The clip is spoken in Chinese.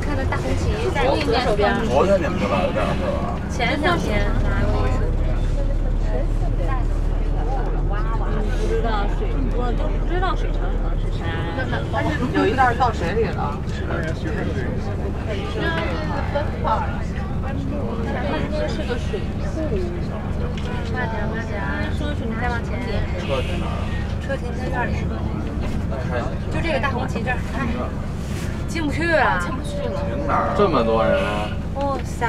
左手边。昨天你们就来了这儿是吧？前两天来过一次。不知道水，我都不知道水长城是啥。有一袋到水里了。那应该是个水库。慢点，慢点。说是你再往前。车停哪儿？车停在院里。就这个大红旗这儿，进不去啊。进不去了。停哪儿？这么多人啊！哇塞！